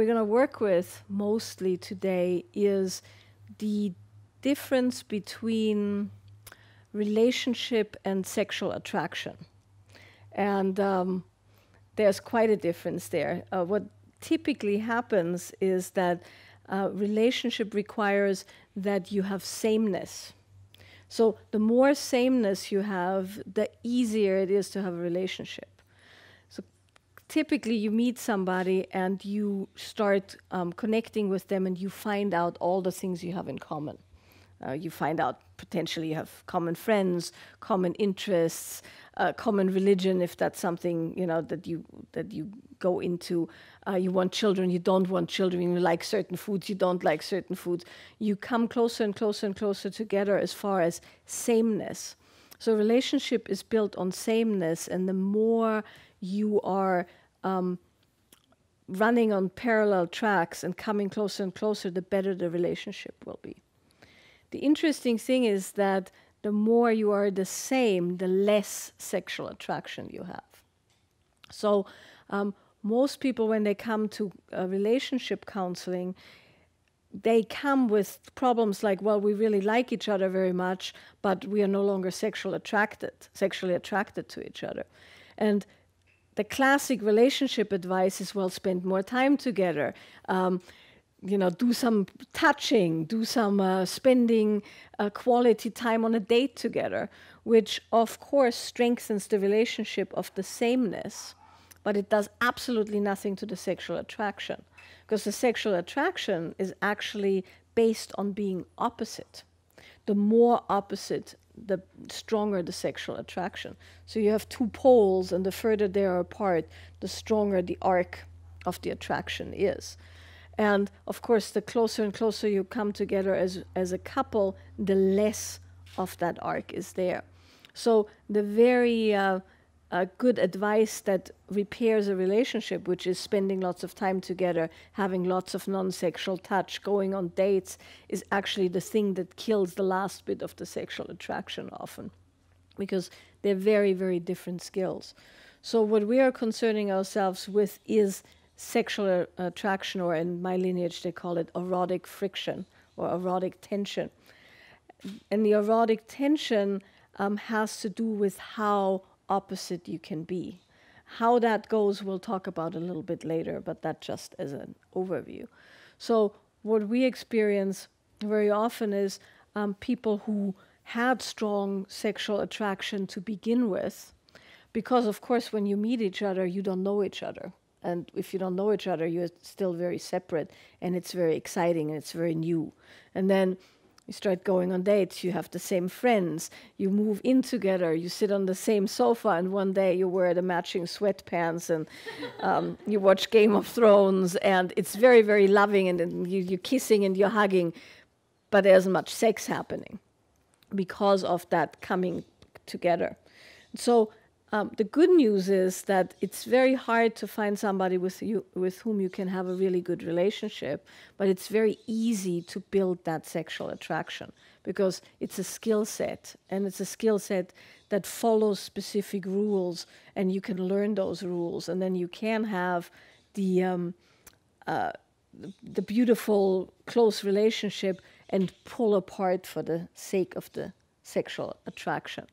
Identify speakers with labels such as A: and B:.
A: we're going to work with mostly today is the difference between relationship and sexual attraction. And um, there's quite a difference there. Uh, what typically happens is that uh, relationship requires that you have sameness. So the more sameness you have, the easier it is to have a relationship. Typically you meet somebody and you start um, connecting with them and you find out all the things you have in common. Uh, you find out potentially you have common friends, common interests, uh, common religion, if that's something you know that you that you go into. Uh, you want children, you don't want children. You like certain foods, you don't like certain foods. You come closer and closer and closer together as far as sameness. So relationship is built on sameness, and the more you are um, running on parallel tracks and coming closer and closer, the better the relationship will be. The interesting thing is that the more you are the same, the less sexual attraction you have. So, um, most people, when they come to relationship counseling, they come with problems like, well, we really like each other very much, but we are no longer sexual attracted, sexually attracted to each other. And the classic relationship advice is, well, spend more time together. Um, you know, do some touching, do some uh, spending uh, quality time on a date together, which of course strengthens the relationship of the sameness, but it does absolutely nothing to the sexual attraction, because the sexual attraction is actually based on being opposite. The more opposite, the stronger the sexual attraction. So you have two poles, and the further they are apart, the stronger the arc of the attraction is. And of course, the closer and closer you come together as, as a couple, the less of that arc is there. So, the very uh, uh, good advice that repairs a relationship, which is spending lots of time together, having lots of non sexual touch, going on dates, is actually the thing that kills the last bit of the sexual attraction often. Because they're very, very different skills. So, what we are concerning ourselves with is sexual attraction, or in my lineage they call it erotic friction or erotic tension. And the erotic tension um, has to do with how opposite you can be. How that goes, we'll talk about a little bit later, but that just as an overview. So, what we experience very often is um, people who had strong sexual attraction to begin with, because of course, when you meet each other, you don't know each other and if you don't know each other you're still very separate and it's very exciting and it's very new and then you start going on dates you have the same friends you move in together you sit on the same sofa and one day you wear the matching sweatpants and um, you watch game of thrones and it's very very loving and, and you, you're kissing and you're hugging but there isn't much sex happening because of that coming together. So um, the good news is that it's very hard to find somebody with you with whom you can have a really good relationship, but it's very easy to build that sexual attraction because it's a skill set and it's a skill set that follows specific rules and you can learn those rules and then you can have the um, uh, the beautiful close relationship and pull apart for the sake of the sexual attraction.